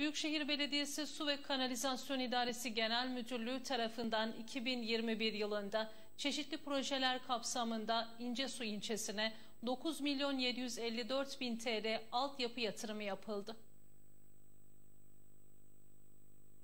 Büyükşehir Belediyesi Su ve Kanalizasyon İdaresi Genel Müdürlüğü tarafından 2021 yılında çeşitli projeler kapsamında İncesu ilçesine 9 milyon 754 bin TL altyapı yatırımı yapıldı.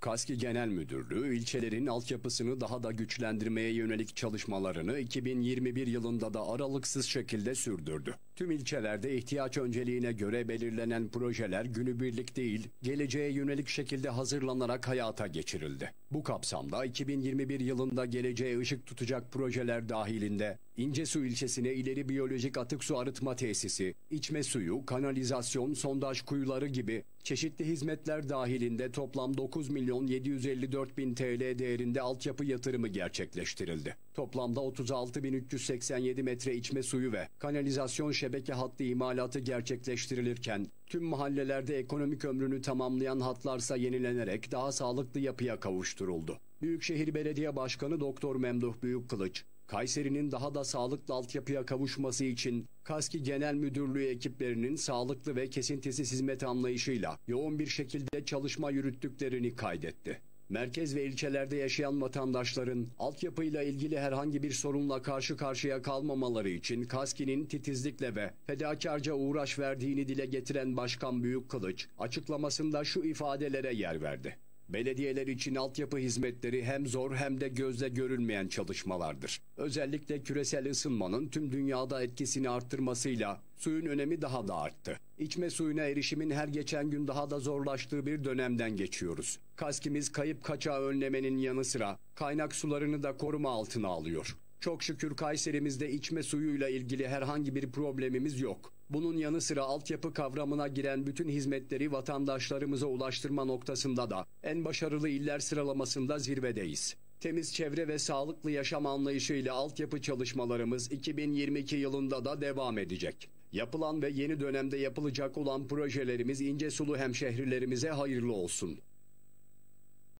KASKİ Genel Müdürlüğü ilçelerin altyapısını daha da güçlendirmeye yönelik çalışmalarını 2021 yılında da aralıksız şekilde sürdürdü. Tüm ilçelerde ihtiyaç önceliğine göre belirlenen projeler günübirlik değil, geleceğe yönelik şekilde hazırlanarak hayata geçirildi. Bu kapsamda 2021 yılında geleceğe ışık tutacak projeler dahilinde İncesu ilçesine ileri biyolojik atık su arıtma tesisi, içme suyu, kanalizasyon, sondaj kuyuları gibi çeşitli hizmetler dahilinde toplam 9 milyon 754 bin TL değerinde altyapı yatırımı gerçekleştirildi. Toplamda 36.387 metre içme suyu ve kanalizasyon şebeke hattı imalatı gerçekleştirilirken tüm mahallelerde ekonomik ömrünü tamamlayan hatlarsa yenilenerek daha sağlıklı yapıya kavuşturuldu. Büyükşehir Belediye Başkanı Doktor Memduh Büyükkılıç, Kayseri'nin daha da sağlıklı altyapıya kavuşması için KASKİ Genel Müdürlüğü ekiplerinin sağlıklı ve kesintisiz hizmet anlayışıyla yoğun bir şekilde çalışma yürüttüklerini kaydetti. Merkez ve ilçelerde yaşayan vatandaşların altyapıyla ilgili herhangi bir sorunla karşı karşıya kalmamaları için KASKİ'nin titizlikle ve fedakarca uğraş verdiğini dile getiren Başkan Büyükkılıç açıklamasında şu ifadelere yer verdi. Belediyeler için altyapı hizmetleri hem zor hem de gözle görülmeyen çalışmalardır. Özellikle küresel ısınmanın tüm dünyada etkisini arttırmasıyla suyun önemi daha da arttı. İçme suyuna erişimin her geçen gün daha da zorlaştığı bir dönemden geçiyoruz. Kaskimiz kayıp kaçağı önlemenin yanı sıra kaynak sularını da koruma altına alıyor. Çok şükür Kayserimizde içme suyuyla ilgili herhangi bir problemimiz yok. Bunun yanı sıra altyapı kavramına giren bütün hizmetleri vatandaşlarımıza ulaştırma noktasında da en başarılı iller sıralamasında zirvedeyiz. Temiz çevre ve sağlıklı yaşam anlayışıyla altyapı çalışmalarımız 2022 yılında da devam edecek. Yapılan ve yeni dönemde yapılacak olan projelerimiz İnce Sulu hemşehrilerimize hayırlı olsun.